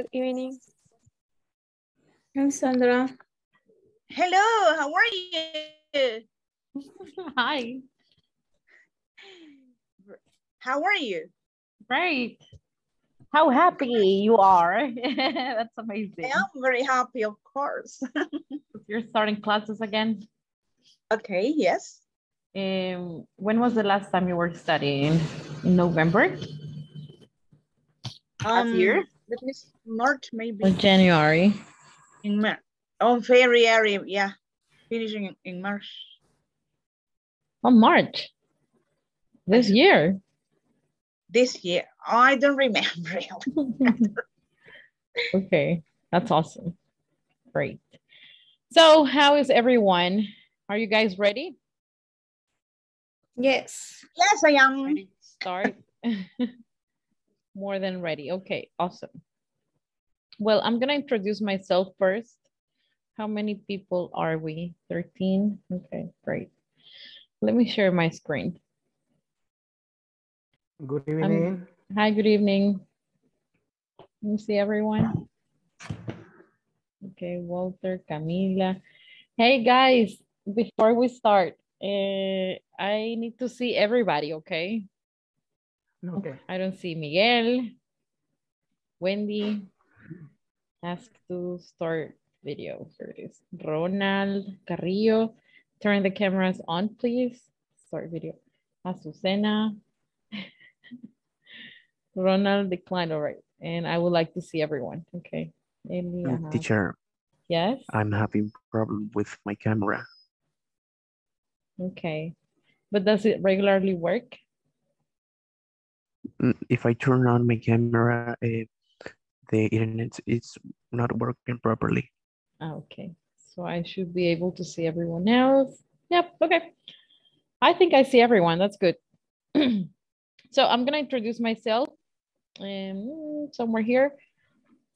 Good evening. I'm Sandra. Hello, how are you? Hi. How are you? Great. How happy you are. That's amazing. I am very happy, of course. You're starting classes again. okay, yes. Um, when was the last time you were studying? In November? Um, year? Let me see, March maybe. Or January. In March. Oh, February, yeah. Finishing in, in March. Oh, March. This year. This year. I don't remember. okay, that's awesome. Great. So how is everyone? Are you guys ready? Yes. yes, I am. Ready start? More than ready. Okay, awesome. Well, I'm gonna introduce myself first. How many people are we? 13? Okay, great. Let me share my screen. Good evening. Hi, good evening. Let me see everyone. Okay, Walter, Camila. Hey guys, before we start, uh, I need to see everybody, okay? Okay. I don't see Miguel, Wendy. Ask to start video. Here it is. Ronald Carrillo. Turn the cameras on, please. Start video. Azucena. Ronald declined, all right. And I would like to see everyone, okay? Amy, Mm, uh, Teacher, Yes, I'm having problem with my camera. okay. But does it regularly work? Mm, If I turn on my camera, uh, the internet is not working properly. Ah, Okay, so I should be able to see everyone else. Yep, okay. I think I see everyone, that's good. So I'm gonna introduce myself um, somewhere here.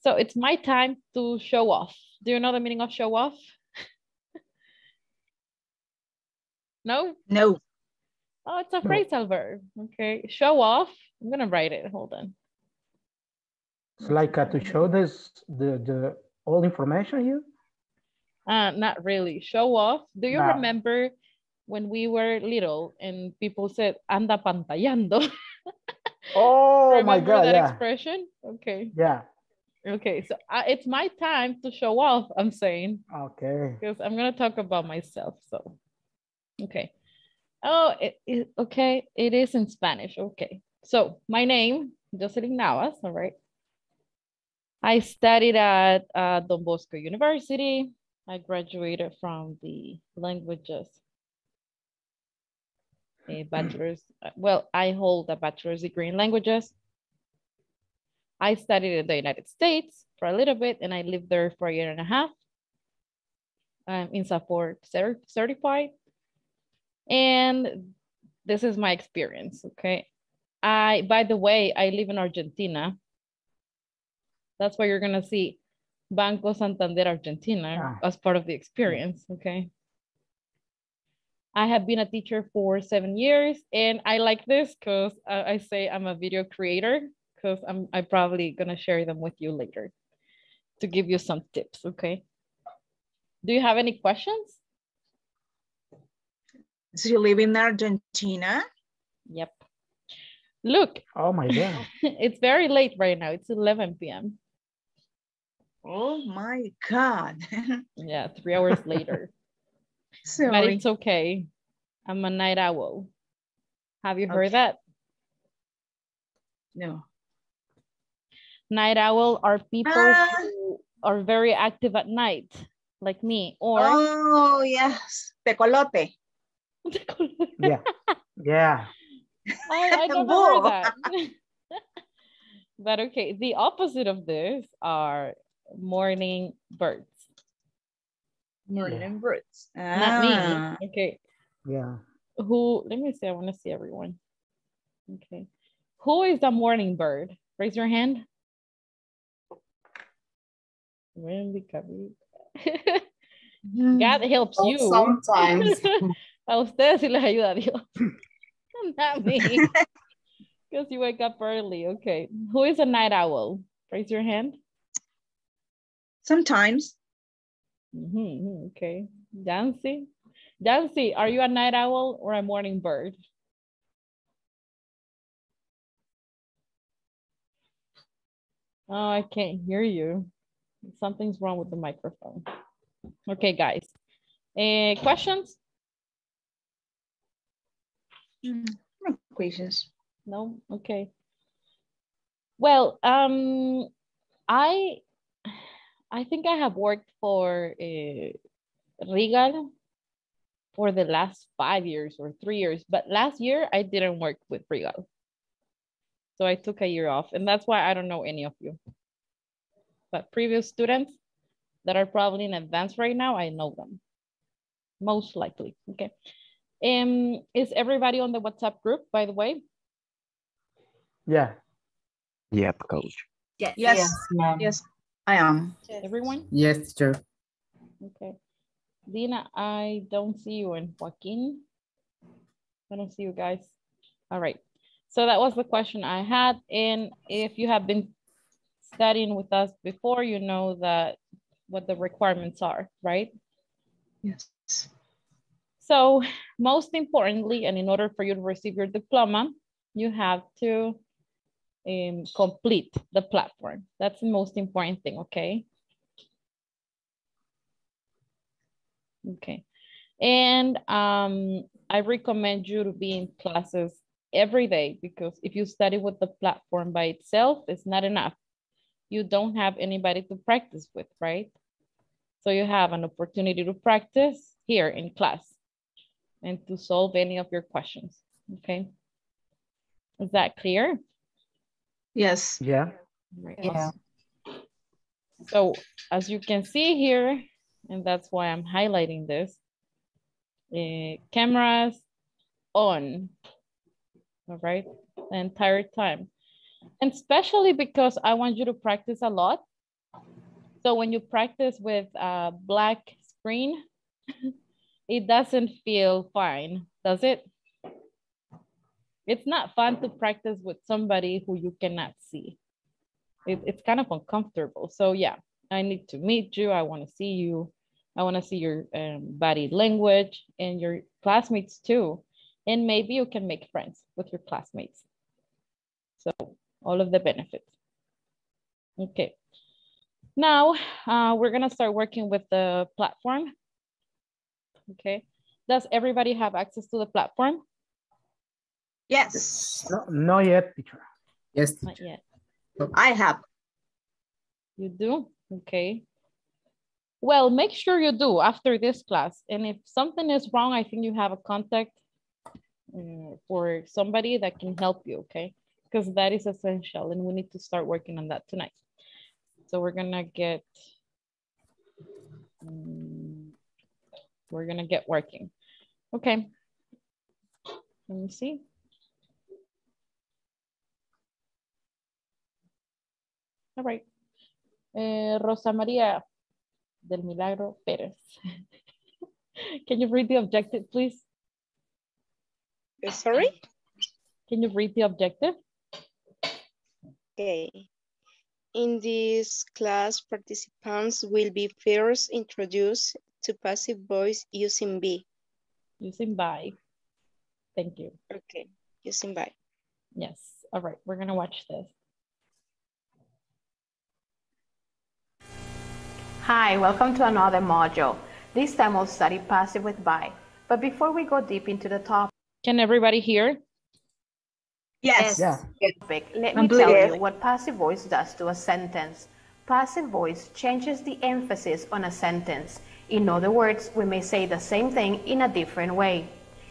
So it's my time to show off. Do you know the meaning of show off? No? No. Oh, it's a No. phrasal verb. Okay, show off. I'm gonna write it, hold on. It's like uh, to show this the the all information here. Uh, not really. Show off. Do you No. remember when we were little and people said anda pantallando? Oh my God! that Yeah, expression? Okay. yeah. Okay. So uh, it's my time to show off, I'm saying, Okay. because I'm going to talk about myself. So, okay. Oh, it, it- okay. It is in Spanish. Okay. So my name, Jocelyn Navas. All right. I studied at uh, Don Bosco University. I graduated from the languages a bachelor's. Well, I hold a bachelor's degree in languages. I studied in the United States for a little bit, and I lived there for a year and a half. I'm INSAFORP cer- certified, and this is my experience. Okay, I by the way, I live in Argentina. That's why you're gonna see Banco Santander Argentina Ah. as part of the experience. Okay. I have been a teacher for seven years and I like this because uh, I say I'm a video creator because I'm I'm probably gonna share them with you later to give you some tips, okay? Do you have any questions? So you live in Argentina? Yep. Look, Oh my God. it's very late right now. It's 11 p.m. Oh my God. Yeah, three hours later. But it's okay. I'm a night owl. Have you heard Okay. that? No. Night owl are people Ah. who are very active at night, like me, or Oh, yes. Tecolote. Yeah. Yeah. I, I never Bull. heard that. but okay, the opposite of this are morning birds. Morning birds. Not Ah. me. Okay. Yeah. Who let me see, I want to see everyone. Okay. Who is the morning bird? Raise your hand. Wendy Cabi- God helps you. Sometimes. A ustedes sí les ayuda Dios. Not me. Because you wake up early. Okay. Who is a night owl? Raise your hand. Sometimes. Mhm, okay. Jancy? Jancy, are you a night owl or a morning bird? Oh, I can't hear you. Something's wrong with the microphone. Okay, guys. Uh, questions? Mm, No questions. No? Okay. Well, um, I I think I have worked for uh, Regal for the last five years or three years, but last year I didn't work with Regal. So I took a year off and that's why I don't know any of you. But previous students that are probably in advance right now, I know them. Most likely, okay. Um, is everybody on the WhatsApp group, by the way? Yeah. Yep, coach. Yes. Yes. ma'am. Yes, I am. Everyone? Yes, teacher. Okay. Dina, I don't see you and Joaquin. I don't see you guys. All right. So that was the question I had. And if you have been studying with us before, you know that what the requirements are, right? Yes. So most importantly, and in order for you to receive your diploma, you have to um, complete the platform. That's the most important thing, okay? Okay. And um, I recommend you to be in classes every day because if you study with the platform by itself, it's not enough. You don't have anybody to practice with, right? So you have an opportunity to practice here in class and to solve any of your questions, okay? Is that clear? Yes. Yeah. Right. Yeah. So as you can see here, and that's why I'm highlighting this, uh, cameras on, all right, the entire time. And especially because I want you to practice a lot. So when you practice with a black screen, it doesn't feel fine, does it? It's not fun to practice with somebody who you cannot see. It, it's kind of uncomfortable. So yeah, I need to meet you. I want to see you. I want to see your um, body language and your classmates too. And maybe you can make friends with your classmates. So all of the benefits. Okay. Now uh, we're gonna start working with the platform. Okay. Does everybody have access to the platform? Yes, No, not yet, teacher. Yes, Not yet. I have. You do? Okay. Well, make sure you do after this class. And if something is wrong, I think you have a contact uh, for somebody that can help you, okay? Because that is essential and we need to start working on that tonight. So we're gonna get, um, we're gonna get working. Okay. Let me see. All right. Eh, Rosa María del Milagro Pérez. Can you read the objective, please? Uh, Sorry? Can you read the objective? Okay. In this class, participants will be first introduced to passive voice using be. Using by. Thank you. Okay, using by. Yes. All right. We're going to watch this. Hi, welcome to another module. This time we'll study passive with by. But before we go deep into the topic, Can everybody hear? Yes. Yeah. topic, let me tell you what passive voice does to a sentence. Passive voice changes the emphasis on a sentence. In other words, we may say the same thing in a different way.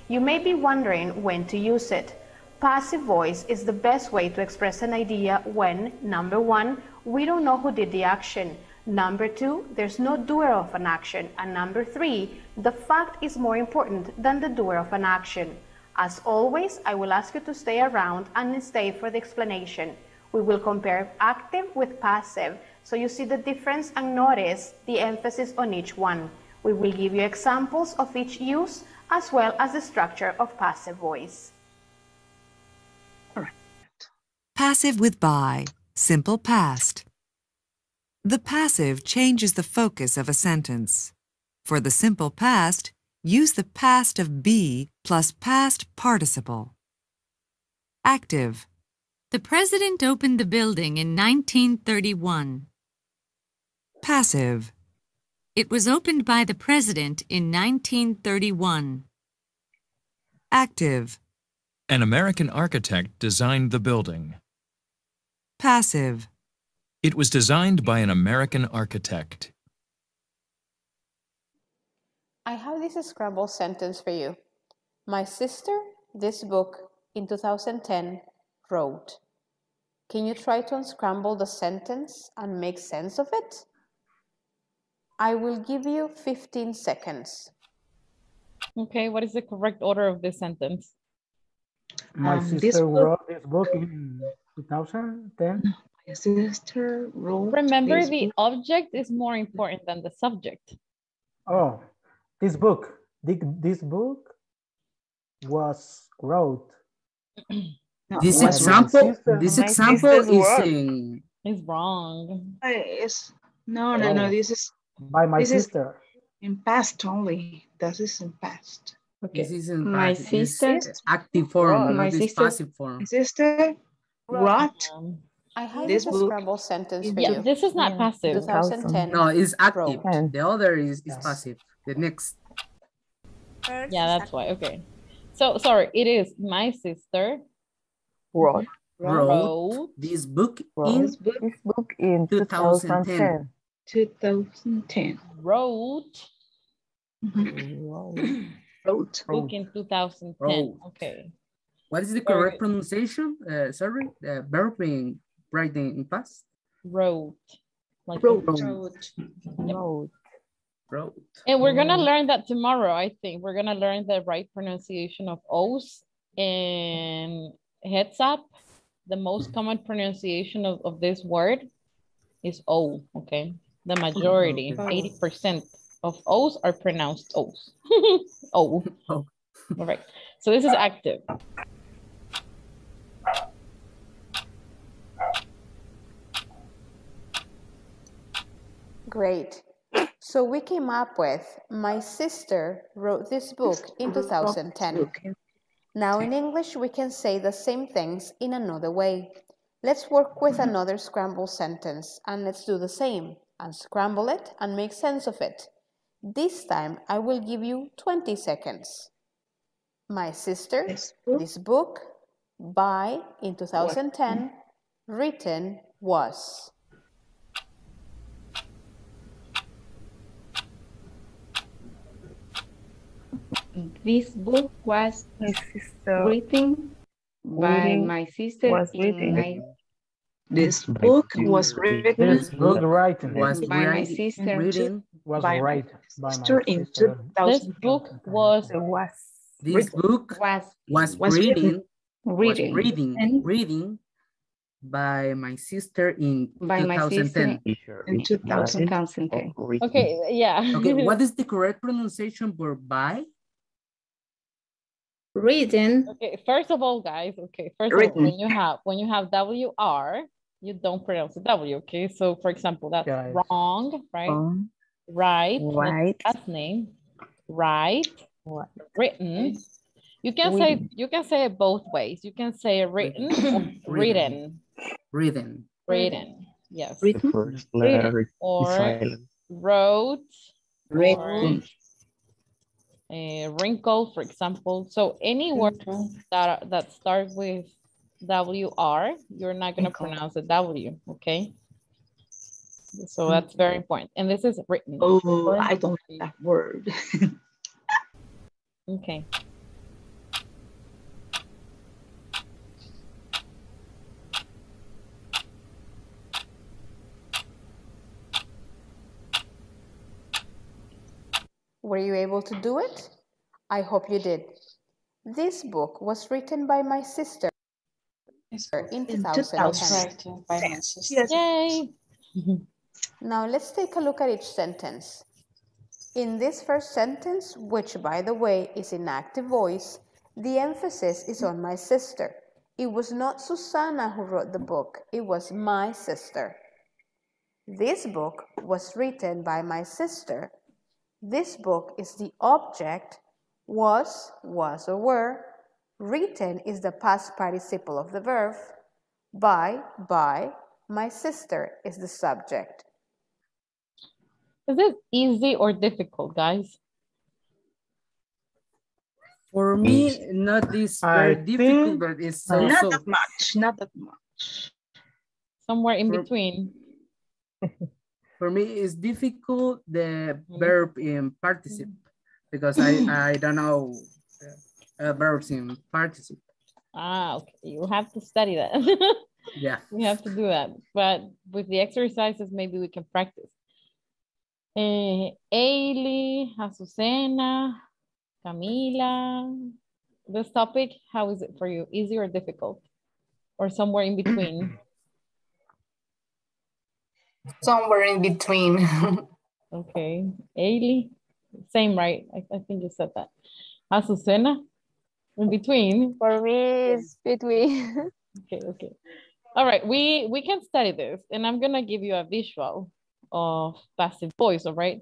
You may be wondering when to use it. Passive voice is the best way to express an idea when, number one, we don't know who did the action. Number two, there's no doer of an action. And number three, the fact is more important than the doer of an action. As always, I will ask you to stay around and stay for the explanation. We will compare active with passive so you see the difference and notice the emphasis on each one. We will give you examples of each use as well as the structure of passive voice. Passive with by, simple past. The passive changes the focus of a sentence. For the simple past, use the past of be plus past participle. Active. The president opened the building in 1931. Passive. It was opened by the president in 1931. Active. An American architect designed the building. Passive. It was designed by an American architect. I have this scrambled sentence for you. My sister, this book, in 2010, wrote. Can you try to unscramble the sentence and make sense of it? I will give you 15 seconds. Okay, what is the correct order of this sentence? My Um, this sister book- wrote this book in 2010. My sister wrote Remember, this the book. object is more important than the subject. Oh, this book. This, this book was wrote. This My was example, this example sister's is work. in It's wrong. Uh, It's, no, no, no. Oh. This is by my This is- sister. in past only. This is in past. this is in My past- this sister- active form, Oh, my this sister- passive form. My sister wrote. Um, I have This this book scrambled sentence for yeah, you. this is not Yeah. passive. 2010. No, it's active. Wrote. The other is, is Yes. passive. The next. Yeah, that's why. Okay. So sorry, it is my sister Wrote Wrote wrote this book Wrote. in This book this book in 2010. 2010. 2010. wrote Mhm. Wrote. book in 2010. Wrote. Okay. What is the correct good. pronunciation? Uh, sorry, the verb in writing in past. Wrote. Like Wrote. Wrote. Wrote. Wrote. And we're gonna Mm. learn that tomorrow, I think. We're gonna learn the right pronunciation of O's and heads up. The most common pronunciation of, of this word is O, okay? The majority, Okay. eighty percent of O's are pronounced O's. O. Oh. All right, so this is active. Great. So we came up with my sister wrote this book in 2010. Now in English, we can say the same things in another way. Let's work with another scramble sentence and let's do the same. Unscramble it and make sense of it. This time, I will give you 20 seconds. My sister, This book. this book, by in 2010, written was. This book was My sister written by my sister was in reading. My, This book was written This book writing Was by my sister. reading. was by my right by my sister in sister. This book was was This book was was, was reading. Was reading reading. and Reading by my sister in by my sister In it 2000. was 2010. okay, yeah. Okay, what is the correct pronunciation for by? Written. Okay, first of all, guys, okay, first of all, when you have when you have WR, you don't pronounce the W, okay? So for example, that's Guys. wrong, right? Um, right, that's right. last name, right, Right. written. You can say you can say it both ways. You can say written or written. Reading. Written. Yes. The first letter is Or silent. wrote Written. a wrinkle, for example. So any word that that start with WR, you're not gonna Wrinkle. pronounce the W, okay? So mm. that's very important. And this is written. Oh, I don't like that word. Okay. Were you able to do it? I hope you did. This book was written by my sister in 2010. Yes. Yay. Mm-hmm. Now let's take a look at each sentence. In this first sentence, which by the way is in active voice, the emphasis is on my sister. It was not Susanna who wrote the book, it was my sister. This book was written by my sister. This book is the object, was, was or were. Written is the past participle of the verb. By, by, my sister is the subject. Is it easy or difficult, guys? For me, not this very I difficult, think- but it's Not also that much, not that much. Somewhere in For- between. for me it's difficult the Mhm. verb in participle because I I don't know uh, verbs in participle. Ah, okay. You have to study that. Yeah. we have to do that. But with the exercises, maybe we can practice. Eh, Ailey, Azucena, Camila. This topic, how is it for you? Easy or difficult? Or somewhere in between? Somewhere in between. Okay. Ailey, same, right? I, I think you said that. Azucena, in between. For me, it's between. Okay, okay. All right, we we can study this, and I'm gonna give you a visual of passive voice, all right?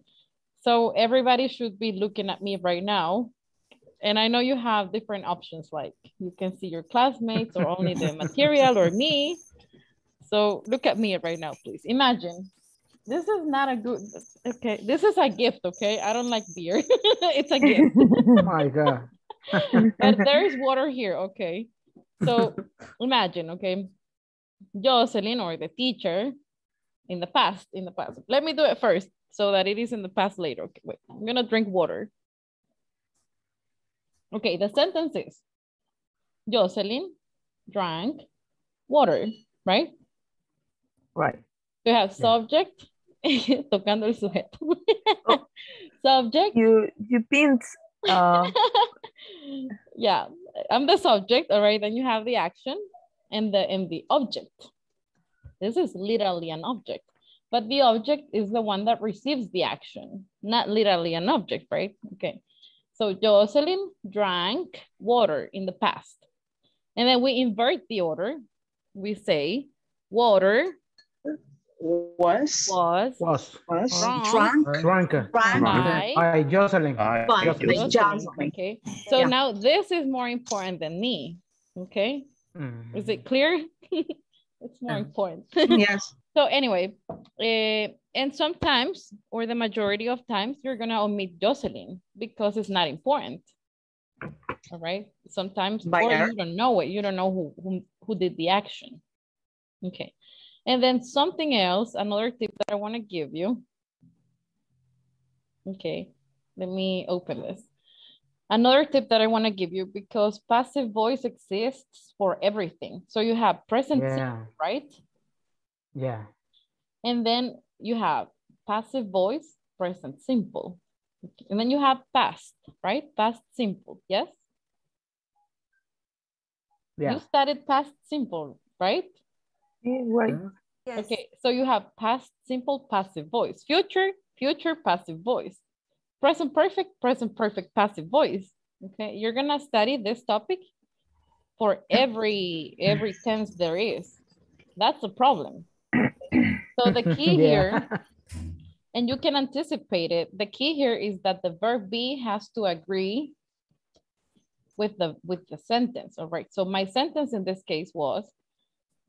So everybody should be looking at me right now. And I know you have different options, like you can see your classmates or only the material or me. So look at me right now, please. Imagine, this is not a good, okay, this is a gift, okay? I don't like beer. it's a gift. Oh my God. But there is water here, okay? So imagine, okay, Jocelyn or the teacher in the past, in the past. Let me do it first so that it is in the past later. Okay, wait, I'm gonna drink water. Okay, the sentence is, Jocelyn drank water, right? Right. You have Yeah. subject, tocando el sujeto. Oh. subject, You you pinned uh yeah, I'm the subject, all right, then you have the action and the and the object. This is literally an object, but the object is the one that receives the action, not literally an object, right? Okay, so Jocelyn drank water in the past. And then we invert the order. We say water Was, was Was was Drunk. drunk drunk Drunk. by by Jocelyn. by Jocelyn, Jocelyn. Okay, so Yeah. now this is more important than me. Okay, Mm. is it clear? it's more Yeah. important. Yes. so anyway, eh, and sometimes, or the majority of times, you're gonna omit Jocelyn because it's not important. All right. Sometimes, By or error. you don't know it. You don't know who, who who did the action. Okay. And then something else, another tip that I want to give you. Okay, let me open this. Another tip that I want to give you because passive voice exists for everything. So you have present, Yeah. simple, right? Yeah. And then you have passive voice, present simple. And then you have past, right? Past simple, yes? Yeah. You studied past simple, right? Right. Okay, so you have past simple passive voice, future, future passive voice, present perfect, present perfect passive voice. Okay, you're gonna study this topic for every every tense there is. That's a problem. So the key here, and you can anticipate it, the key here is that the verb be has to agree with the with the sentence. All right. So my sentence in this case was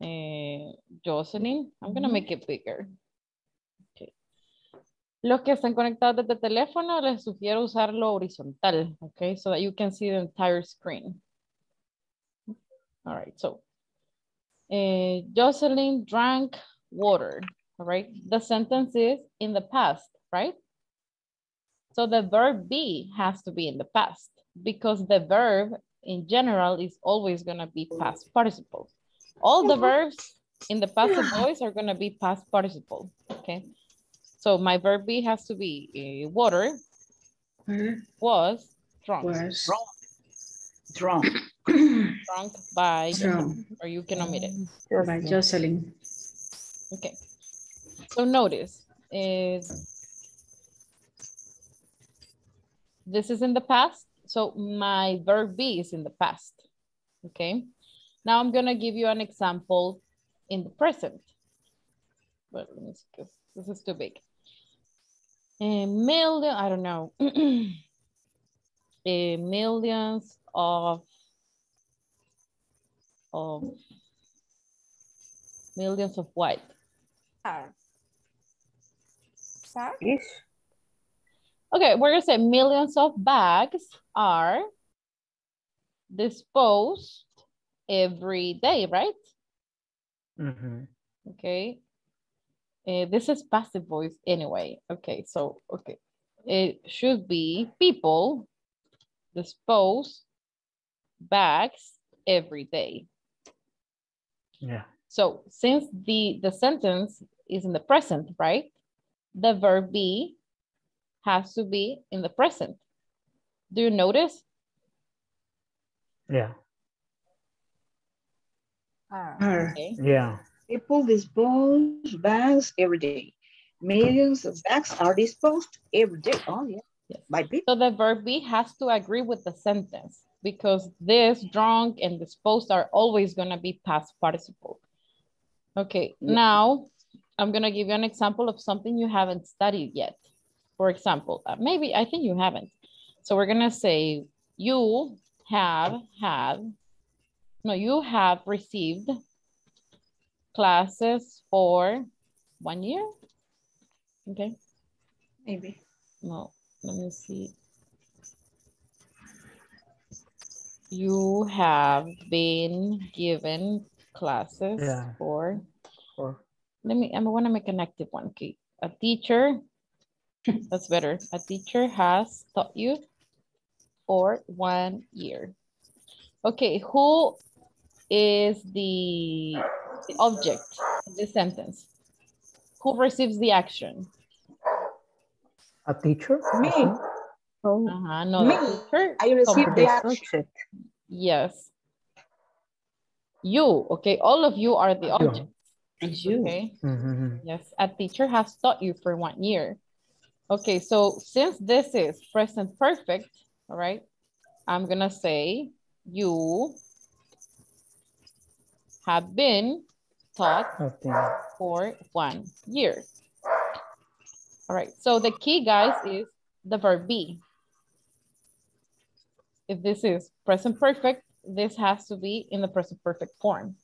eh, Jocelyn, I'm gonna make it bigger. Okay. Los que están conectados desde teléfono, les sugiero usarlo horizontal, okay, so that you can see the entire screen. All right, so eh, Jocelyn drank water, all right? The sentence is in the past, right? So the verb be has to be in the past because the verb in general is always gonna be past participle. All the verbs in the passive voice are gonna be past participle, okay? So my verb be has to be eh, water was drunk, Was drunk drunk by, Drunk. or you can omit it. by Jocelyn. Okay. So notice is this is in the past. So my verb be is in the past. Okay. Now I'm gonna give you an example in the present. But let me see, This is too big. A million, I don't know. a uh, millions of, of, millions of what? Ah. Fish. Okay, we're gonna say millions of bags are disposed every day, right? Mhm. Okay. Uh, this is passive voice anyway. Okay, so, okay. It should be people dispose bags every day. Yeah. So since the, the sentence is in the present, right? The verb be has to be in the present. Do you notice? Yeah. Are. Okay. Yeah. People dispose bags every day. Millions of bags are disposed every day. Oh, yeah. By people. So the verb be has to agree with the sentence because this, drunk, and disposed are always gonna be past participle. Okay, now I'm gonna give you an example of something you haven't studied yet. For example, uh, maybe, I think you haven't. So we're gonna say, you have had, no, you have received classes for one year? Okay, Maybe. no, let me see. You have been given classes Yeah. for, Or let me, I want to make an active one. Okay, a teacher, that's better. A teacher has taught you for one year. Okay, who is the, the object of this sentence? Who receives the action? a teacher? Me. Oh, Uh-huh, no, Me. the teacher. I received the the action. Yes. You, okay, all of you are the You. object, You. okay? Mhm. Yes, a teacher has taught you for one year. Okay, so since this is present perfect, all right, I'm gonna say you have been taught Okay. for one year. All right, so the key, guys, is the verb be. If this is present perfect, this has to be in the present perfect form.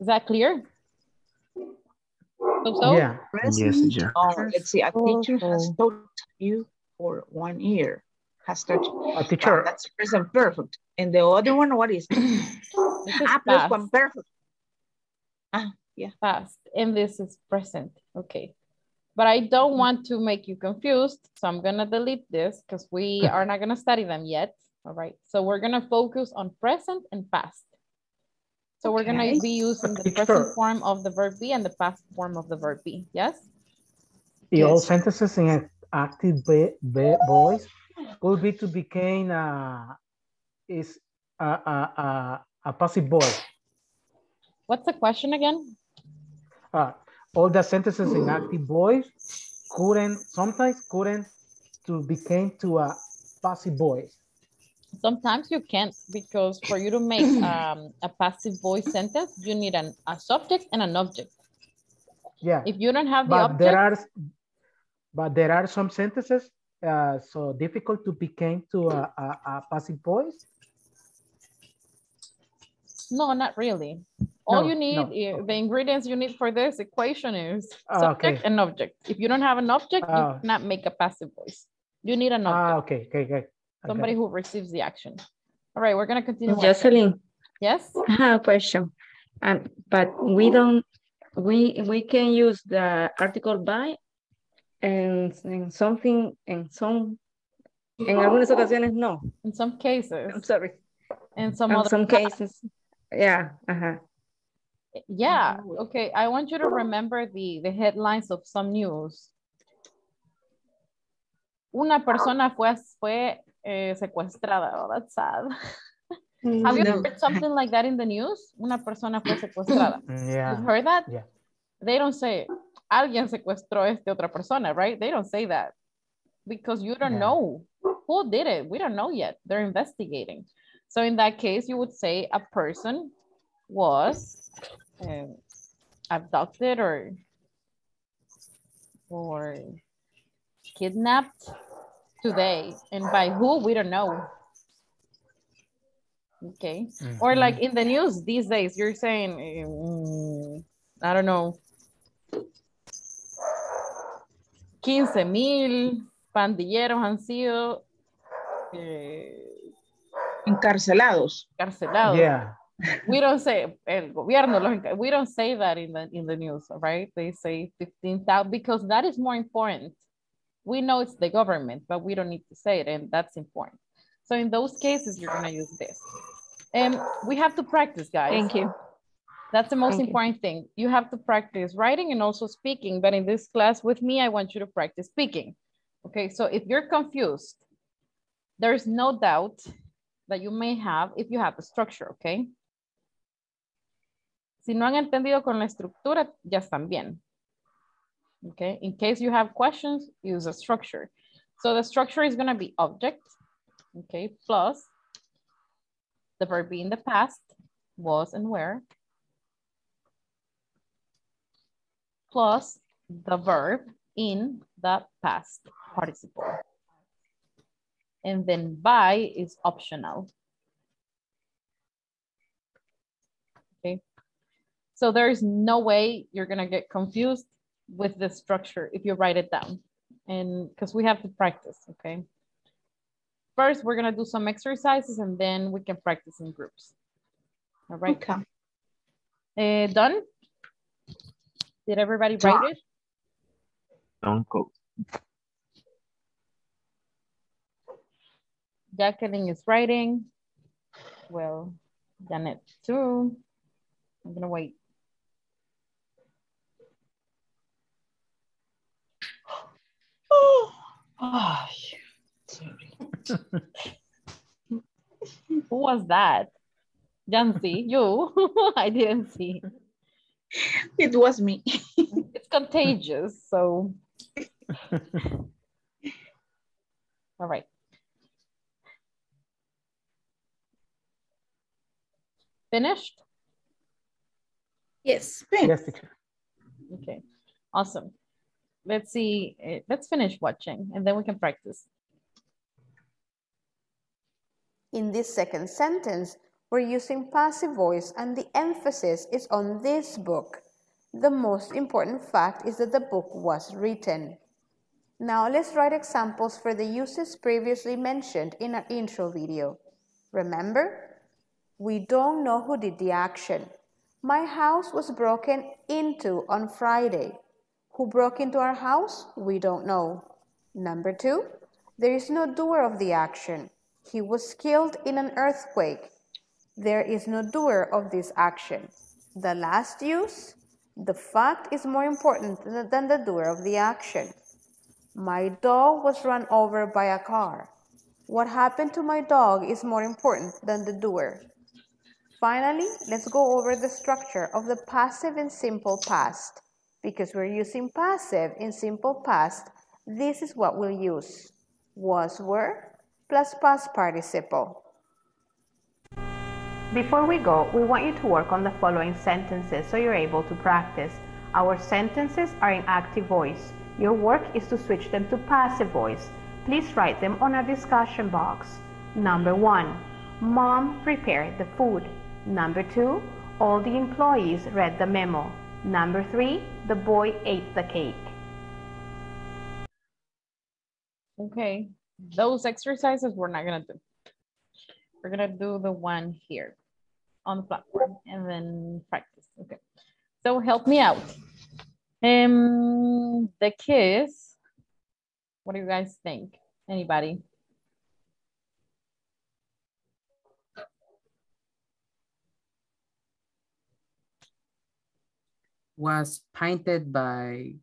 Is that clear? So, so? Yeah. Yes, Present. teacher. Oh, let's see. A teacher has taught you for one year. Has taught you. A teacher. Wow, that's present perfect. And the other one, what is? This is ah, past. one perfect. Ah, yeah. past and this is present. Okay. But I don't want to make you confused. So I'm going to delete this because we are not going to study them yet. All right. So we're going to focus on present and past. So we're going to be using the Teacher. present form of the verb be and the past form of the verb be. Yes? The all Yes. sentences in an active be- be- voice could be to become uh, is a, a, a, a passive voice. What's the question again? Uh, all the sentences in active voice couldn't sometimes couldn't to became to a passive voice. Sometimes you can't because for you to make um, a passive voice sentence, you need an, a subject and an object. Yeah, If you don't have the but object, there are but there are some sentences uh, so difficult to become to a, a, a passive voice. No, not really. All No, you need, no, i- the ingredients you need for this equation is Ah, subject okay. and object. If you don't have an object, Ah. you cannot make a passive voice. You need an object, Ah, okay, okay, okay. Somebody it. who receives the action. All right, we're gonna continue. on. Jocelyn, Yes, I have a question. Um, but we don't, we, we can use the article by and, and something, and some, en algunas ocasiones no. in some cases, I'm sorry. in some In other. some cases, yeah, uh-huh. Yeah, okay, I want you to remember the, the headlines of some news. Una persona fue, fue eh, secuestrada, oh, that's sad. Have you No. heard something like that in the news? Una persona fue secuestrada. Mm, Yeah. You've heard that? Yeah. They don't say, alguien secuestró a este otra persona, right? They don't say that. Because you don't Yeah. know who did it. We don't know yet. They're investigating. So in that case, you would say a person was um, abducted or or kidnapped today. And by who, we don't know. Okay. Or like in the news these days, you're saying, mm, I don't know, 15 mil pandilleros han sido eh, encarcelados. Encarcelados. Yeah. We don't say el gobierno los enca- we don't say that in the in the news, right? They say 15,000 because that is more important. We know it's the government, but we don't need to say it and that's important. So in those cases you're going to use this. And we have to practice, guys. Thank you. That's the most Thank you. important thing. You have to practice writing and also speaking. But in this class with me, I want you to practice speaking. Okay, so if you're confused, there's no doubt that you may have if you have the structure, okay? Si no han entendido con la estructura, ya están bien. Okay, in case you have questions, use a structure. So the structure is gonna be object, okay, plus the verb be in the past, was and where, plus the verb in the past participle. And then by is optional. Okay. So there's no way you're gonna get confused with the structure if you write it down. And because we have to practice, okay? First, we're gonna do some exercises and then we can practice in groups. All right. Okay. Eh, done? Did everybody write it? Don't go. Jacqueline is writing. Well, Janet too. I'm gonna wait. Oh, Who was that? Jancy, you? I didn't see. it was me. It's contagious, so. All right. Finished? Yes. Yes, teacher. Okay, awesome. Let's see, eh, let's finish watching and then we can practice. In this second sentence, we're using passive voice and the emphasis is on this book. The most important fact is that the book was written. Now let's write examples for the uses previously mentioned in our intro video. Remember? We don't know who did the action. My house was broken into on Friday. Who broke into our house? We don't know. Number two, there is no doer of the action. He was killed in an earthquake. There is no doer of this action. The last use, the fact is more important than the doer of the action. My dog was run over by a car. What happened to my dog is more important than the doer. Finally, let's go over the structure of the passive and simple past. Because we're using passive in simple past, this is what we'll use. Was, were, plus past participle. Before we go, we want you to work on the following sentences so you're able to practice. Our sentences are in active voice. Your work is to switch them to passive voice. Please write them on a discussion box. Number one, Mom prepared the food. Number two, all the employees read the memo. Number three, the boy ate the cake. Okay, those exercises we're not gonna do. We're gonna do the one here on the platform and then practice. Okay, so help me out. Um, the kiss. What do you guys think? Anybody? Was painted by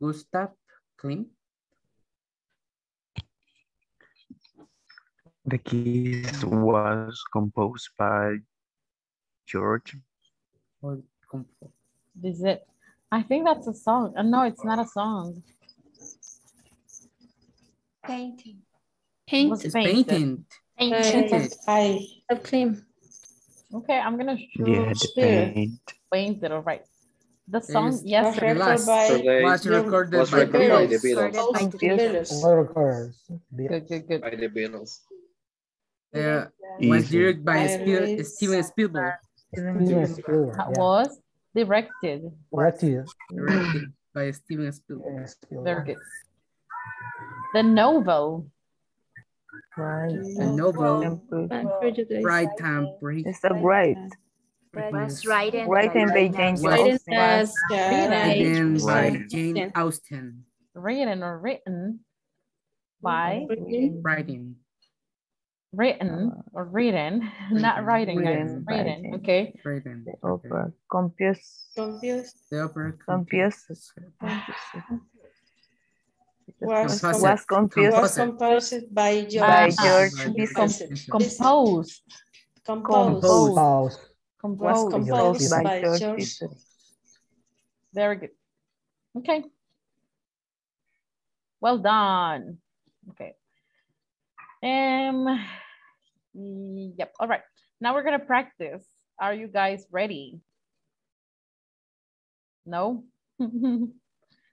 Gustav Klimt. The Kiss was composed by George. Is it? I think that's a song. Uh, no, it's not a song. Painting. It was It's painted. painted. Painted by a. Okay, I'm gonna choose Yeah, the here. paint. Painted, all right. The song, Is yes. the last was recorded was by recorded by the Beatles. Beatles. Workers. Good, good, good. By the Beatles. Uh, was directed by Spiel, Steven Spielberg. Yes, sure, That yeah. was directed. Directed. Directed by Steven Spielberg. Yes, Very good. The novel. Right. A novel, Prejudice. Pride and Prejudice. It's a great. Was written Written by James Was- Austen. was Written by Right. Jane Austen. Written or written by Writing. written or written, not writing, guys. Written by Written, Jane. okay. Written. The opera. Confused. confused. The opera Confused. Was, Composite. Was confused was Composite. composed by George. by Ah. George By Bishop. Bishop. Composed. Composed. Composed. Was Composed. composed by by George George. Bishop. Very good. Okay. Well done. Okay. Um, yep. All right. Now we're going to practice. Are you guys ready? No?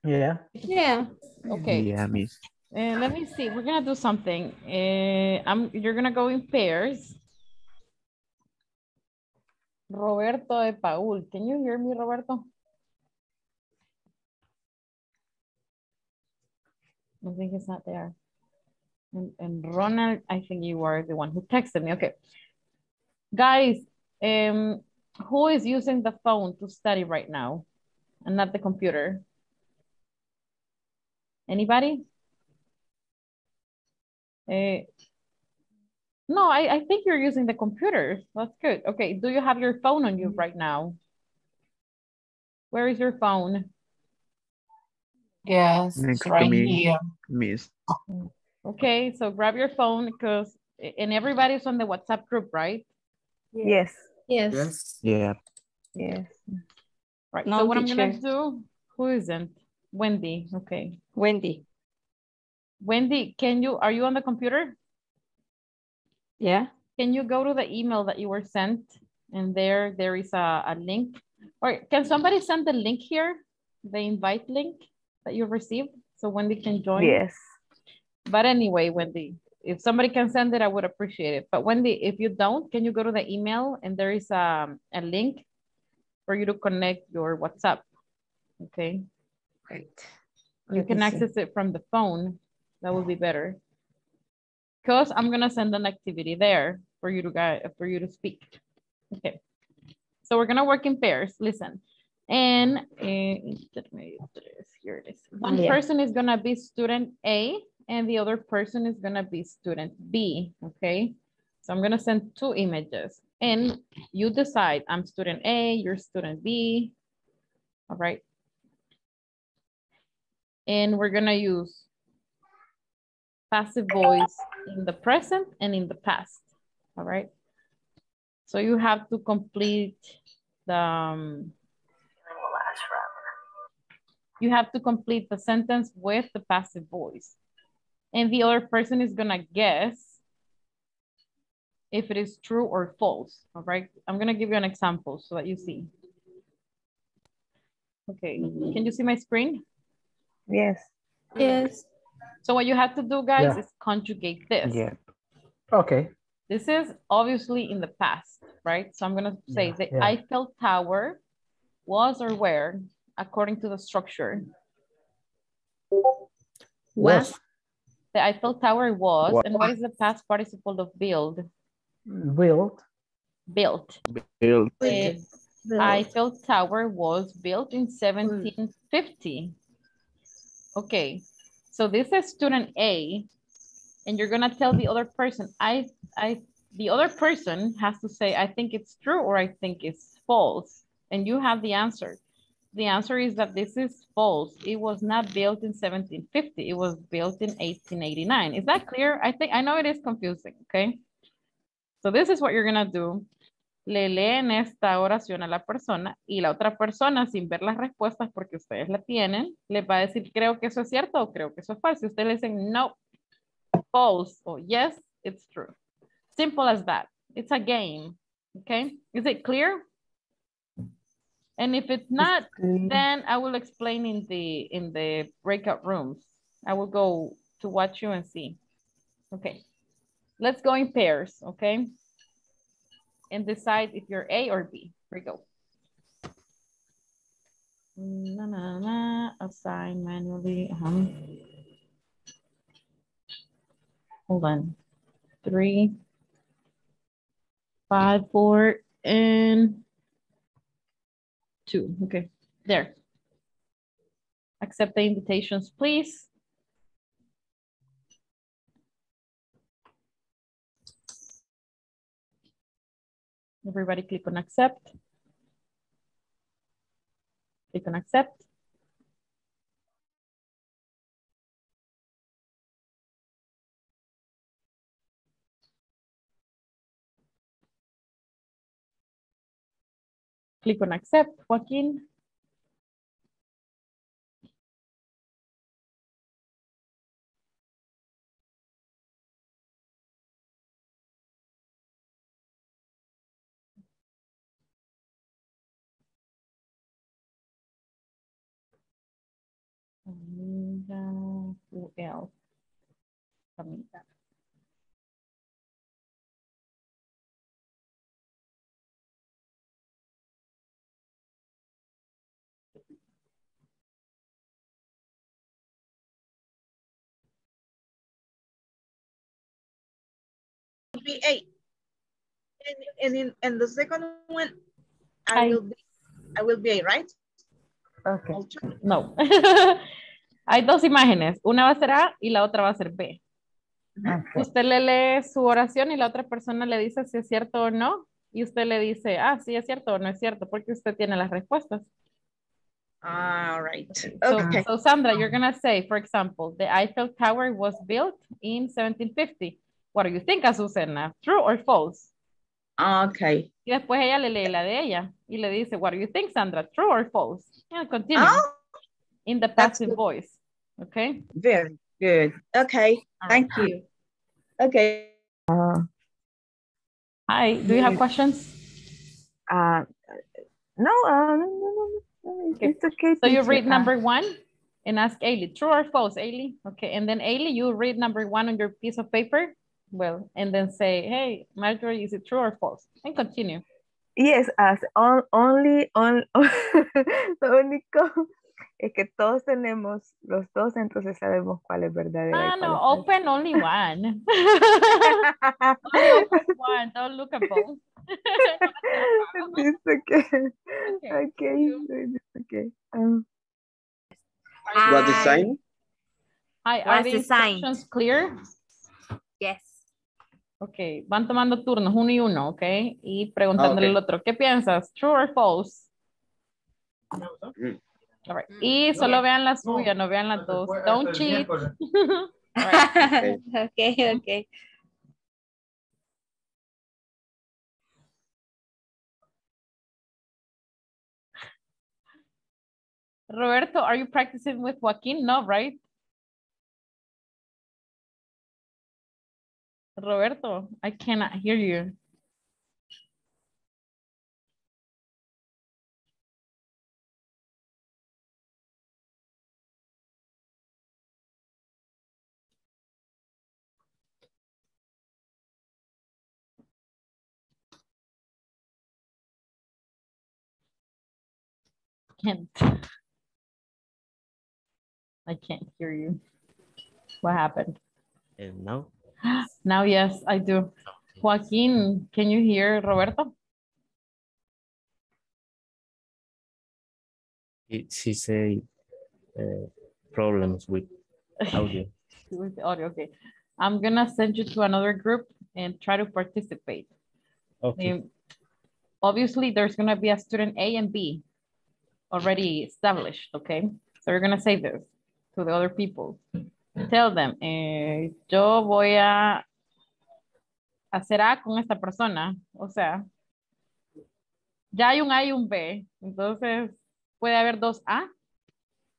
Yeah. Yeah. okay. Yeah, miss. Uh, let me see. We're gonna do something. Uh, I'm. You're gonna go in pairs. Roberto de Paul. Can you hear me, Roberto? I think he's not there. And, and Ronald, I think you are the one who texted me. Okay. Guys, um, who is using the phone to study right now and not the computer? Anybody? Eh, no, I, I think you're using the computer. That's good. Okay, do you have your phone on you mm-hmm. right now? Where is your phone? Yes, mm, Next to right me, here. miss. Okay, so grab your phone because, and everybody's on the WhatsApp group, right? Yes. Yes. Yes. Yeah. Yes. Right, No, so what I'm gonna do, who isn't? Wendy, okay. Wendy. Wendy, can you, are you on the computer? Yeah. Can you go to the email that you were sent? And there, there is a, a link. Or can somebody send the link here? The invite link that you received? So Wendy can join? Yes. But anyway, Wendy, if somebody can send it, I would appreciate it. But Wendy, if you don't, can you go to the email and there is a, a link for you to connect your WhatsApp? Okay. Great. You can me see. access it from the phone. That would be better. Cause I'm gonna send an activity there for you to guys, for you to speak. Okay. So we're gonna work in pairs. Listen. And uh, here it is. One Yeah. person is gonna be student A and the other person is gonna be student B. Okay. So I'm gonna send two images and you decide I'm student A, you're student B. All right. And we're gonna use passive voice in the present and in the past, all right? So you have to complete the, um, you have to complete the sentence with the passive voice. And the other person is gonna guess if it is true or false, all right? I'm gonna give you an example so that you see. Okay, can you see my screen? Yes. Yes. So what you have to do, guys, Yeah. is conjugate this. Yeah. Okay. This is obviously in the past, right? So I'm gonna say Yeah, the yeah. Eiffel Tower was or were, according to the structure. Was. The Eiffel Tower was, Wa- and what is the past participle of build? Built. Built. Built. The Eiffel Tower was built in 1750. Okay, so this is student A, and you're gonna tell the other person, I, I, the other person has to say, I think it's true or I think it's false, and you have the answer. The answer is that this is false. It was not built in 1750. It was built in 1889. Is that clear? I think, I know it is confusing, okay? So this is what you're gonna do. Le leen esta oración a la persona y la otra persona, sin ver las respuestas porque ustedes la tienen, les va a decir, creo que eso es cierto o creo que eso es falso. Y ustedes le dicen, no, false, o yes, it's true. Simple as that. It's a game, okay? Is it clear? And if it's not, then I will explain in the in the breakout rooms. I will go to watch you and see. Okay. Let's go in pairs, okay? And decide if you're A or B. Here we go. Na, na, na, assign manually. Uh -huh. Hold on. Three, five, four, and two. Okay, there. Accept the invitations, please. Everybody click on accept. Click on accept. Click on accept, Joaquin. Amiga, who else? Amiga. be eight. And, and in and the second one, I, I- will be I will be a right. Okay. No. Hay dos imágenes. Una va a ser A y la otra va a ser B. Usted le lee su oración y la otra persona le dice si es cierto o no. Y usted le dice, ah, sí es cierto o no es cierto, porque usted tiene las respuestas. All right. So, Okay. so Sandra, you're gonna say, for example, the Eiffel Tower was built in 1750. What do you think, Azucena? True or false? Okay. Y después ella le lee la de ella y le dice, what do you think, Sandra? True or false? Continue. Oh. In the passive voice. Okay. Very good. Okay. Thank you. Okay. Hi, do you have questions? Uh, no, uh, no, no, no, no, it's okay. So you read Uh, number one and ask Ailey, true or false, Ailey? Okay, and then Ailey, you read number one on your piece of paper. Well, and then say, hey, Marjorie, is it true or false? And continue. Yes, as on, only on lo único es que todos tenemos los dos, entonces sabemos cuál es verdadero. Ah, no, falso. open only one. only open one, don't look at both. It's okay. Okay, Okay, it's okay. Um, What the sign? Hi, are What's the the instructions clear? Yes. Ok, van tomando turnos uno y uno, ok? Y preguntándole Ah, ok. al otro, ¿qué piensas? ¿True or false? Mm. All right. Y solo vean la suya, no vean las dos. Don't cheat. Right. okay, okay. Roberto, are you practicing with Joaquin? No, right? Roberto, I cannot hear you. Can't. I can't hear you. What happened? And now? Now, yes, I do. Joaquin, can you hear Roberto? He, she say uh, problems with audio. With audio, okay. I'm gonna send you to another group and try to participate. Okay. Um, obviously, there's gonna be a student A and B already established, okay? So we're gonna say this to the other people. Tell them, eh, yo voy a hacer A con esta persona, o sea, ya hay un A y un B, entonces puede haber dos A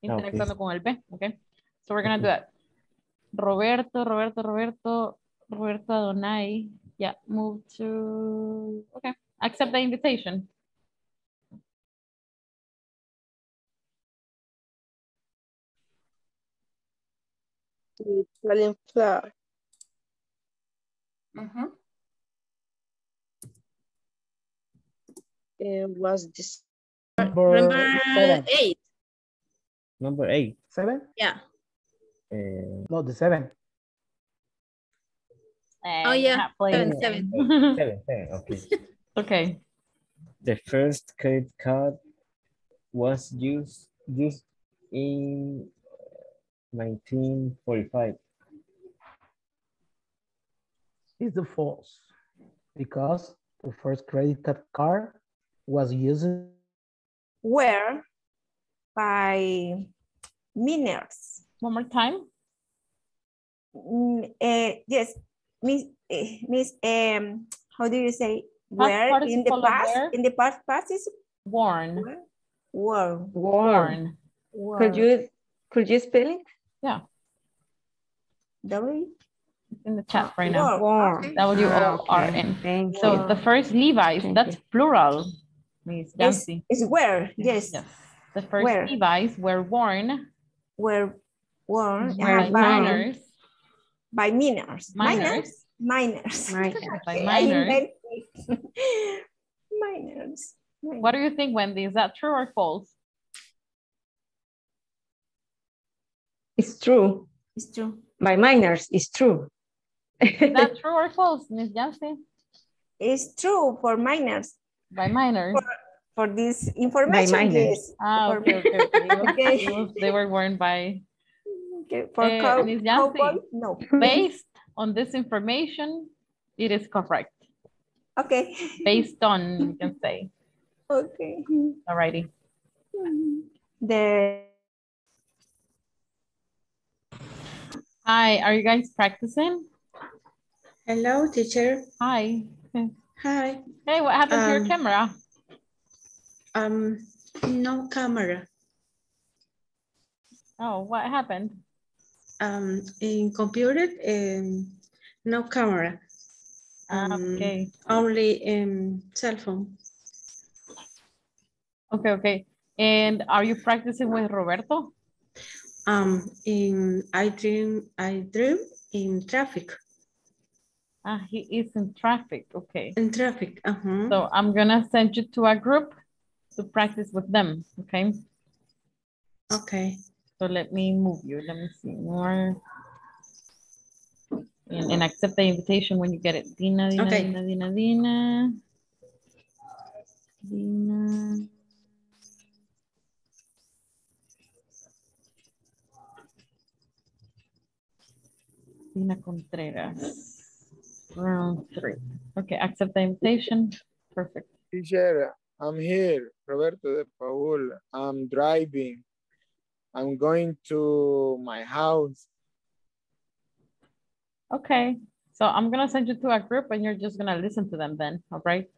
interactuando con el B, okay? So we're gonna do that. Roberto, Roberto, Roberto, Roberto Adonai. Yeah, move to, okay. Accept the invitation. The Italian flag Mhm. uh, was this Number Number seven. eight. Number eight. Seven? Yeah. Uh, No, the seven. Oh, yeah. Seven, seven. seven, seven, okay. okay. The first credit card was used used in 1945. Is the false because the first credit card card was used Where by miners. One more time. Mm, eh, yes, Miss, eh, Miss, um, how do you say? Where in the past? where? In the past, past is Worn. worn. Warm. Worn. Could you could you spell it? Yeah. W. In the chat right now. Warm. W O R okay. Thank So you. the first Levi's, Thank that's plural. Miss Is, Jancy. is where? Yes. Yes. The first Where? Levi's were worn Were worn by by, miners. by miners. Miners. Miners. Miners. By miners. miners. What do you think, Wendy? Is that true or false? It's true. It's true. By miners, it's true. Is that true or false, Miss Jancy? It's true for miners. By miners. For this information, miners. yes. Ah, okay, okay, okay. Was- Okay. They were worn by, Okay, for Eh, cow- Miss Yancy. no. based on this information, it is correct. Okay. Based on, you can say. Okay. Alrighty. The Hi, are you guys practicing? Hello, teacher. Hi. Hi. Hey, what happened to your Um, camera? Um, no camera. Oh, what happened? Um, in computer, um, no camera. Ah, Um, okay. Only in cell phone. Okay, okay. And are you practicing with Roberto? Um, in I dream, I dream in traffic. Ah, he is in traffic. Okay. In traffic. Uh huh. So I'm gonna send you to a group to practice with them. Okay. Okay. So let me move you. Let me see more. And, and accept the invitation when you get it. Dina, Dina, Okay. Dina, Dina, Dina. Dina. Dina Contreras. Round three. Okay, accept the invitation. Perfect. Teacher, I'm here, Roberto de Paul. I'm driving. I'm going to my house. Okay, so I'm gonna send you to a group and you're just gonna listen to them then, all right?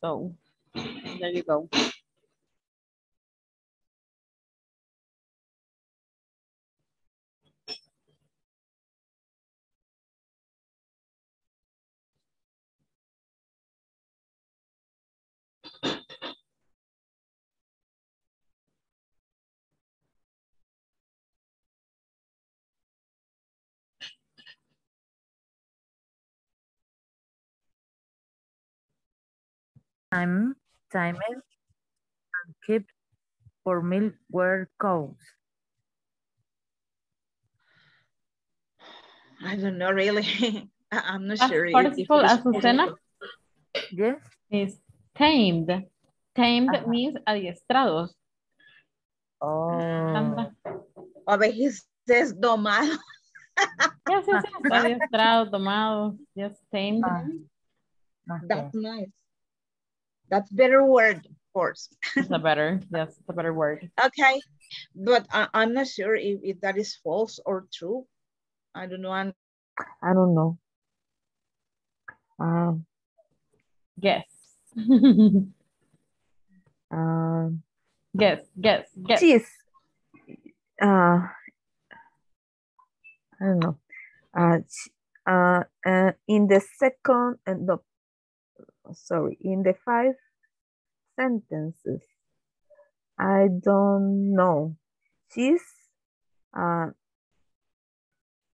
So, there you go. Time, timer, and keep for milk where cows. I don't know really. I- I'm not Past sure. if- if participle, it's Azucena? Yes. Is tamed. Tamed means adiestrados. Oh. Sandra. A veces es domado. Yes, yes, yes. Adiestrado, tomado. Yes, tamed. That's nice. That's better word, of course. It's a better, yes, it's a better word. Okay, but I, I'm not sure if, if that is false or true. I don't know. I'm, I don't know. Um, Guess. um, Guess, guess, guess. cheese. Uh, I don't know. Uh, ch- uh, uh, in the second, uh, no, sorry, in the five sentences, I don't know. She's Uh,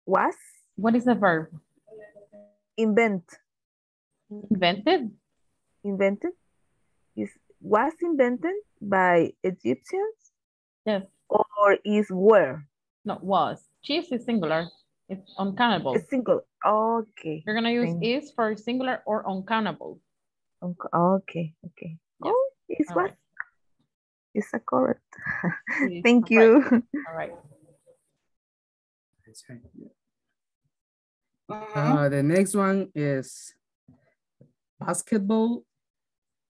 was What is the verb? invent. Invented? Invented is was invented by Egyptians Yes. or is were. No, was. Chiefs is singular. It's uncountable. It's single. Okay. You're gonna use Thank- is for singular or uncountable. Unc- Okay. Okay. Yes. Oh, it's what? right. It's a correct. Yes, Thank all you. right. All right. Uh, the next one is basketball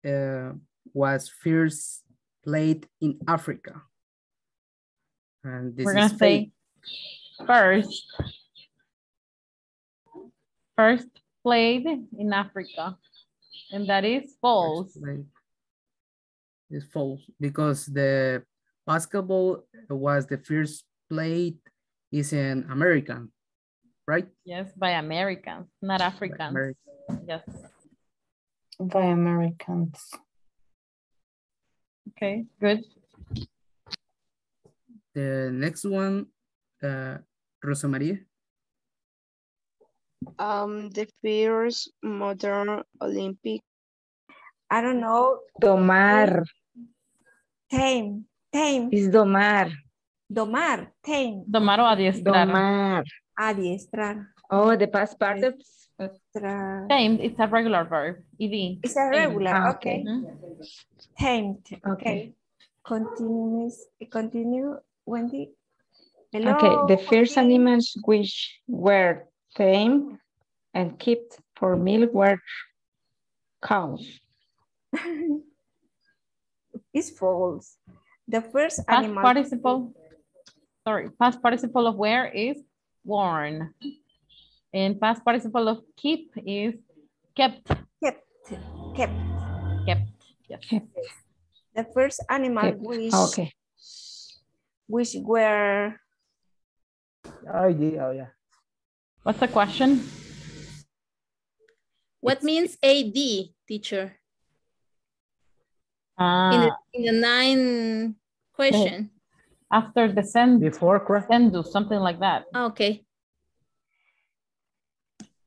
uh, was first played in Africa. And this We're is gonna say first. First played in Africa. And that is false. Like, it's false because the basketball was the first played is in American, right? Yes, by Americans, not Africans. Americans. Yes. By Americans. Okay, good. The next one, uh, Rosa Maria. Um, the first modern Olympic. I don't know. Domar. Tame. Tame. Is domar. Domar. Tame. Domar o adiestrar. Domar. Adiestrar. Oh, the past participle. Adiestrar. Tamed, it's a regular verb. ED. It's a regular. Ah, okay. Mhm. Tamed. Okay. Okay. Continue. Continue, Wendy. Hello. Okay, the first animals which were tamed and kept for milk were cows. It's false. The first Past animal. participle, sorry, past participle of where is worn. And past participle of keep is kept. Kept. Kept. Kept. Yes. The first animal Kept. which ah, Okay. which were Oh, yeah, oh, yeah. What's the question? What means AD, teacher? In the, Ah, in the nine question. after the send, Before Christ. sendus, something like that. Okay.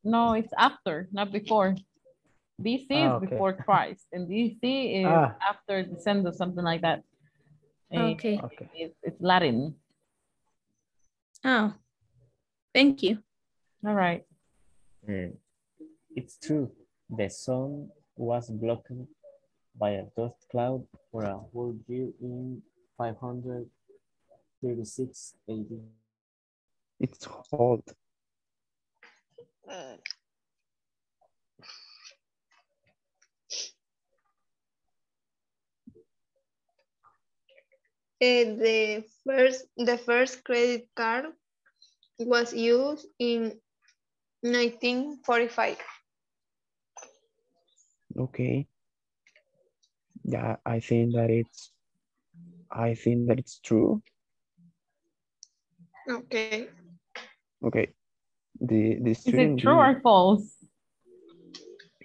No, it's after, not before. BC is Ah, okay. before Christ, and DC is Ah. after descendus, something like that. Eh, Okay. Okay. It's, it's Latin. Oh, thank you. All right. Mm. It's true. The sun was blocked by a dust cloud for a whole year in 536 AD. It's hot. Uh, the first the first credit card was used in 1945. Okay. Yeah, I think that it's I think that it's true. Okay. Okay. The the Is it true or false?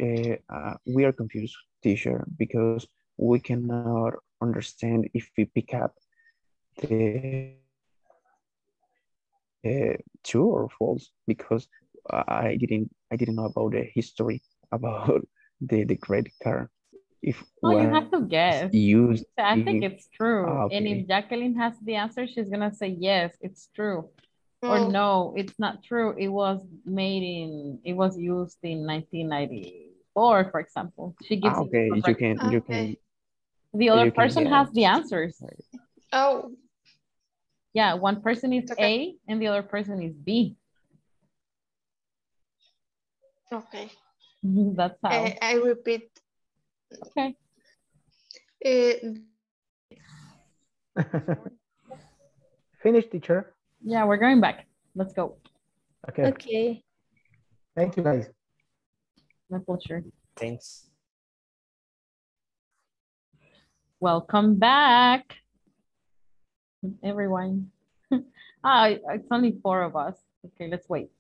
uh, uh, we are confused, teacher, because we cannot understand if we pick up the uh, true or false because I didn't I didn't know about the history about the the credit card. If Oh, you have to guess. used, I think in- it's true. Ah, And if Jacqueline has the answer, she's gonna say yes, it's true. Or Oh. no, it's not true. It was made in, it was used in 1994, for example. She gives Ah, the okay, you correct- can you can The other you can person has the answers. Oh, Yeah, one person is Okay. A and the other person is B. okay. That's how. Uh, I repeat. Okay. Uh, Finish, teacher. Yeah, we're going back. Let's go. Okay. Okay. Thank you, guys. My pleasure. Thanks. Welcome back, everyone. ah, it's only four of us. Okay, let's wait.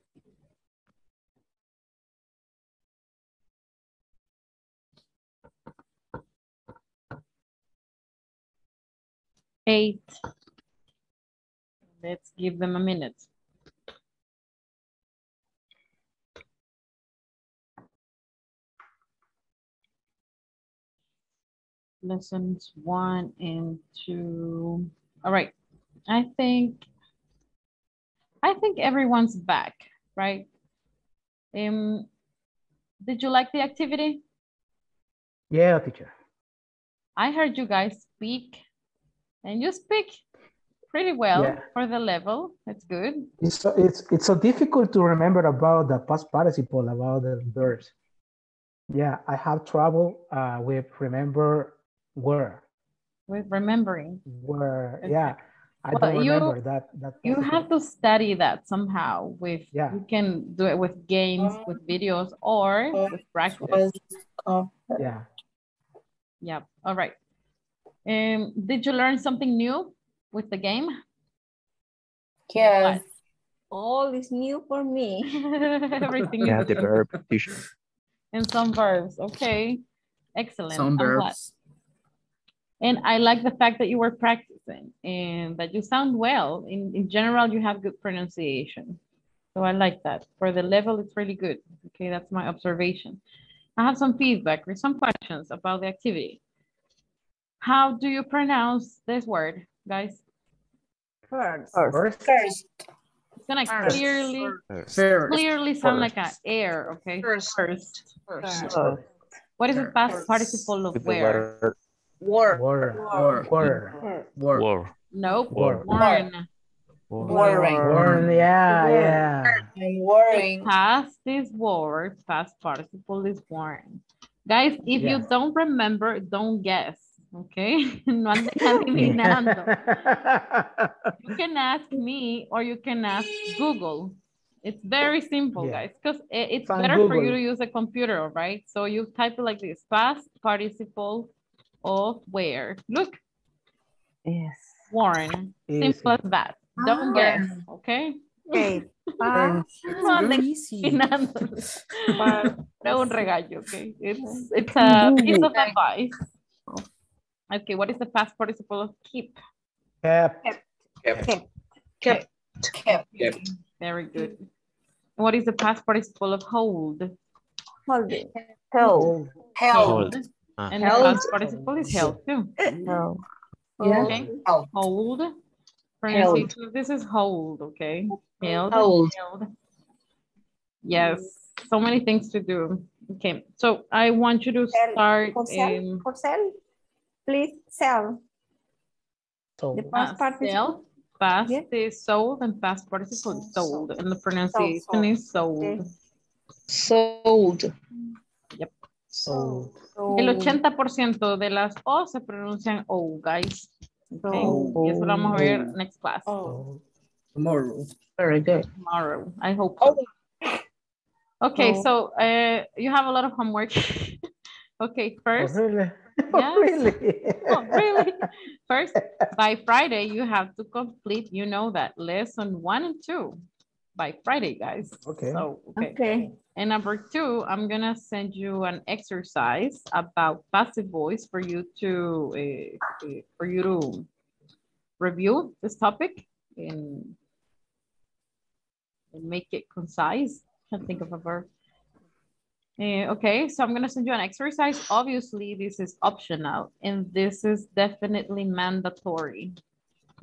Eight. Let's give them a minute. Lessons one and two. All right. I think I think everyone's back, right? Um, did you like the activity? Yeah, teacher. I heard you guys speak and you speak pretty well Yeah. for the level. That's good. It's so, it's it's so difficult to remember about the past participle about the verbs. Yeah, I have trouble uh, with remember where With remembering. where. Okay. Yeah, I Well, don't you- remember that that. You participle. have to study that somehow with, Yeah. you can do it with games, with videos, or with practice. Yeah. Yep, all right. Um, did you learn something new with the game? Yes. All is new for me. Everything Yeah, the new. verb. And some verbs, okay. Excellent. Some I'm verbs. And I like the fact that you were practicing and that you sound well. In, in general, you have good pronunciation. So I like that. For the level, it's really good. Okay, that's my observation. I have some feedback or some questions about the activity. How do you pronounce this word, guys? First. First. First. It's gonna First. clearly, First. clearly sound like First. an air, okay? First. First. First. What is the past participle of With the where? War. Word. Word. Word. Word. Word. War. Nope. Word. Worn. Worrying. Word. Yeah, yeah. I'm worrying. Past is word, past participle is worn. Guys, if you don't remember, don't guess, okay? No anden adivinando. You can ask me or you can ask Google. It's very simple, Yeah. guys, because eh, it's Find better for you to use a computer, right? So you type it like this, past participle of where. Look, Yes. worn. Easy. Simple as that. Don't guess, okay? Okay. Past. No anden Very easy. un regaño, okay? It's, it's a piece of advice. Okay, what is the past participle of keep? Kept. Kept. Kept. Kept. Very good. What is the past participle of hold? Holding. Held. Held. Hold. Ah. And the Held. past participle is held too. Held. Okay, hold. Pronunciation of this is hold, okay? Held. Hold. held. Yes, so many things to do. Okay, so I want you to start For sell. um, For sell. Please sell. So The uh, past participle. sell. Past Yeah. is sold and past participle is sold and the pronunciation sold. is sold. Okay. Sold. so El 80% de las O se pronuncian O, guys. Okay. So- Y eso lo vamos a ver next class. so Tomorrow. Very good. tomorrow. I hope so. Okay, Oh. so uh, you have a lot of homework. okay, Oh, first, really? Yes. really? oh, really? First, by Friday, you have to complete, you know that, lesson one and two by Friday, guys. Okay. So, okay. Okay. And number two, I'm gonna send you an exercise about passive voice for you to, uh, for you to review this topic and, and make it concise. Can't think of a verb. Eh, okay, so I'm gonna send you an exercise. Obviously, this is optional and this is definitely mandatory.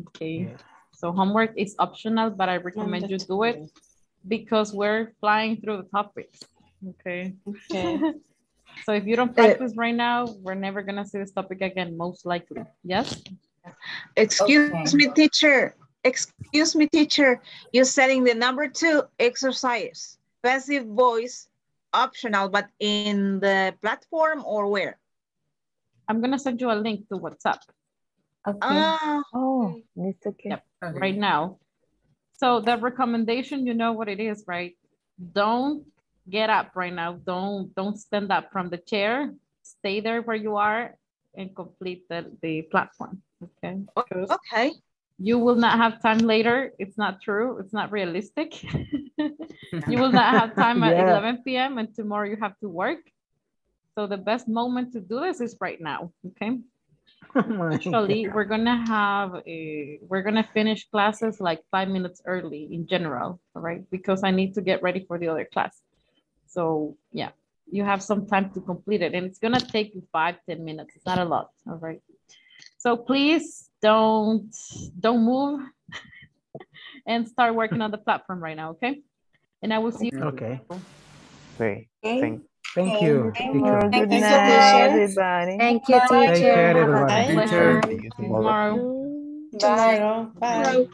Okay, Yeah. so homework is optional, but I recommend you do it because we're flying through the topics. Okay. Okay. So if you don't practice right now, we're never gonna see this topic again, most likely. Yes? Excuse Okay. me, teacher. Excuse me, teacher. You're setting the number two exercise. Passive voice optional, but in the platform or where? I'm gonna send you a link to WhatsApp Okay. Ah, Oh, it's okay. Yep. right now. So the recommendation, you know what it is, right? Don't get up right now. Don't don't stand up from the chair. Stay there where you are and complete the, the platform. Okay. Because okay. You will not have time later. It's not true. It's not realistic. you will not have time at Yeah. 11 p.m. and tomorrow you have to work. So the best moment to do this is right now. Okay. Oh Actually, we're gonna have a, we're gonna finish classes like five minutes early in general, all right? Because I need to get ready for the other class. So yeah, you have some time to complete it and it's gonna take you five ten minutes. It's not a lot, all right? So please don't, don't move and start working on the platform right now, okay? And I will see you. Okay. Okay. Okay. Thank, Thank you, Thank teacher. you. Good you, night, everybody. Thank you, Take care, teacher. everybody. Pleasure. Thank you. Tomorrow. Tomorrow. Bye. Tomorrow.